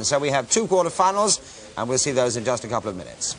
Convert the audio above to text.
And so we have two quarterfinals, and we'll see those in just a couple of minutes.